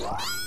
Wow.